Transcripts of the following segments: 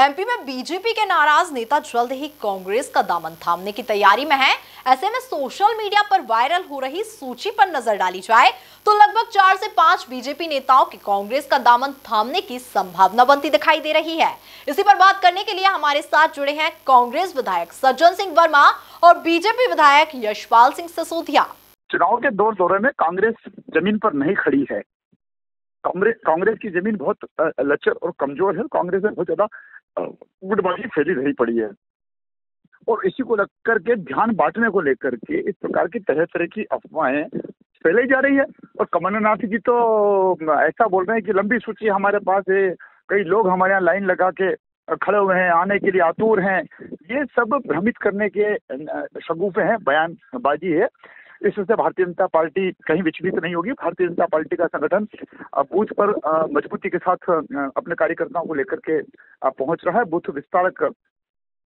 MP में BJP के नाराज़ नेता जल्द ही कांग्रेस का दामन थामने की तैयारी में है। ऐसे में सोशल मीडिया पर वायरल हो रही सूची पर नज़र डाली जाए तो लगभग चार से पाँच बीजेपी नेताओं की कांग्रेस का दामन थामने की संभावना बनती दिखाई दे रही है। इसी पर बात करने के लिए हमारे साथ जुड़े हैं कांग्रेस विधायक सज्जन सिंह वर्मा और बीजेपी विधायक यशपाल सिंह सिसोदिया। चुनाव के दौर दौरे में कांग्रेस ज़मीन पर नहीं खड़ी है। कांग्रेस कांग्रेस की ज़मीन बहुत लचर और कमज़ोर है। कांग्रेस में बहुत ज़्यादा गुटबाजी फैली रही पड़ी है। और इसी को लेकर के ध्यान बांटने को लेकर के, इस प्रकार की तरह तरह की अफवाहें फैलाई जा रही है। और कमलनाथ जी तो ऐसा बोल रहे हैं कि लंबी सूची हमारे पास है। कई लोग हमारे यहाँ लाइन लगा के खड़े हुए हैं, आने के लिए आतुर हैं। ये सब भ्रमित करने के शगुफे हैं, बयानबाजी है। इससे भारतीय जनता पार्टी कहीं विचलित नहीं होगी। भारतीय जनता पार्टी का संगठन बूथ पर मजबूती के साथ अपने कार्यकर्ताओं को लेकर के पहुँच रहा है। बूथ विस्तारक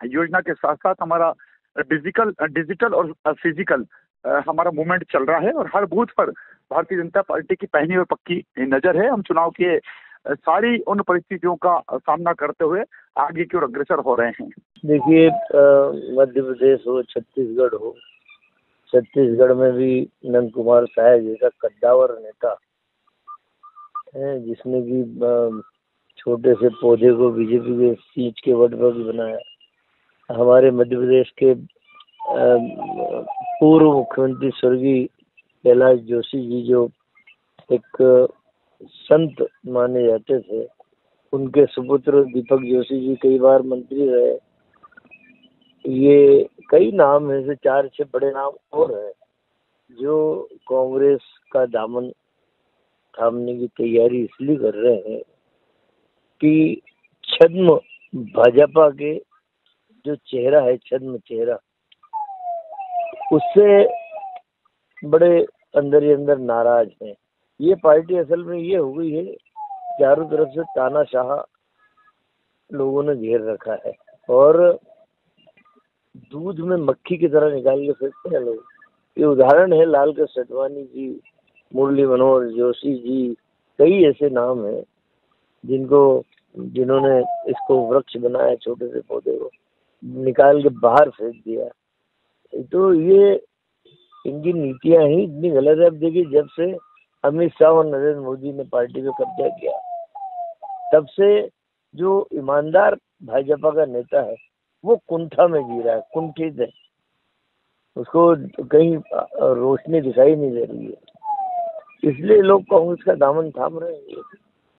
योजना के साथ साथ हमारा डिजिटल डिजिटल और फ़िज़िकल हमारा मूवमेंट चल रहा है और हर बूथ पर भारतीय जनता पार्टी की पहनी और पक्की नज़र है। हम चुनाव के सारी उन परिस्थितियों का सामना करते हुए आगे की ओर अग्रसर हो रहे हैं। देखिए मध्य प्रदेश हो, छत्तीसगढ़ हो छत्तीसगढ़ में भी नंद कुमार साहब जैसा कद्दावर नेता है, जिसने कि छोटे से पौधे को बीजेपी के सीट के वट पर भी बनाया। हमारे मध्य प्रदेश के पूर्व मुख्यमंत्री स्वर्गीय कैलाश जोशी जी जो एक संत माने जाते थे, उनके सुपुत्र दीपक जोशी जी कई बार मंत्री रहे। ये कई नाम है से चार छह बड़े नाम और है, जो कांग्रेस का दामन थामने की तैयारी इसलिए कर रहे हैं कि छद्म भाजपा के जो चेहरा है, छद्म चेहरा, उससे बड़े अंदर ही अंदर नाराज़ हैं। ये पार्टी असल में ये हो गई है, चारों तरफ़ से तानाशाह लोगों ने घेर रखा है और दूध में मक्खी की तरह निकाल के फेंकते हैं लोग। ये उदाहरण है लाल के सटवानी जी, मुरली मनोहर जोशी जी, कई ऐसे नाम हैं जिनको, जिन्होंने इसको वृक्ष बनाया छोटे से पौधे को, निकाल के बाहर फेंक दिया। तो ये इनकी नीतियाँ ही, इतनी गलत है। अब देखिए, जब से अमित शाह और नरेंद्र मोदी ने पार्टी पे कब्जा किया, तब से जो ईमानदार भाजपा का नेता है वो कुंठा में जी रहा है, कुंठित है। उसको कहीं रोशनी दिखाई नहीं दे रही है। इसलिए लोग कांग्रेस का दामन थाम रहे हैं।